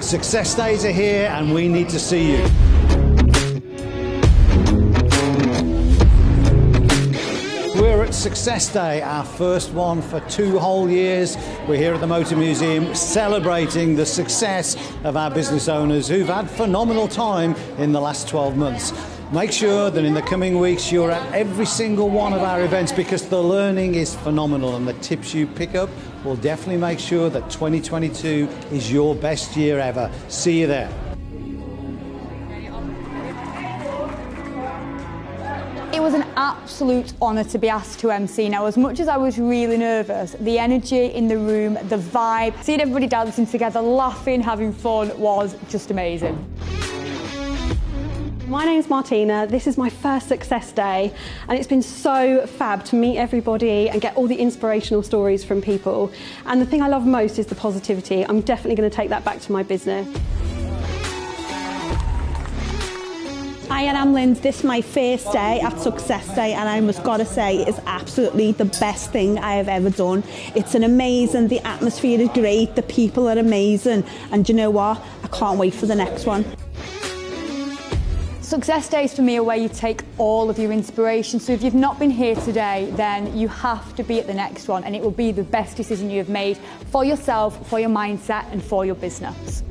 Success days are here and we need to see you. We're at Success Day, our first one for two whole years. We're here at the Motor Museum celebrating the success of our business owners who've had phenomenal time in the last 12 months. Make sure that in the coming weeks you're at every single one of our events because the learning is phenomenal and the tips you pick up will definitely make sure that 2022 is your best year ever. See you there. It was an absolute honour to be asked to MC. Now, as much as I was really nervous, the energy in the room, the vibe, seeing everybody dancing together, laughing, having fun was just amazing. My name's Martina. This is my first success day, and it's been so fab to meet everybody and get all the inspirational stories from people. And the thing I love most is the positivity. I'm definitely going to take that back to my business. Hi, I'm Lind. This is my first day at Success Day, and I must gotta say, it's absolutely the best thing I have ever done. It's an amazing, the atmosphere is great, the people are amazing, and you know what? I can't wait for the next one. Success days for me are where you take all of your inspiration. So if you've not been here today, then you have to be at the next one and it will be the best decision you have made for yourself, for your mindset and for your business.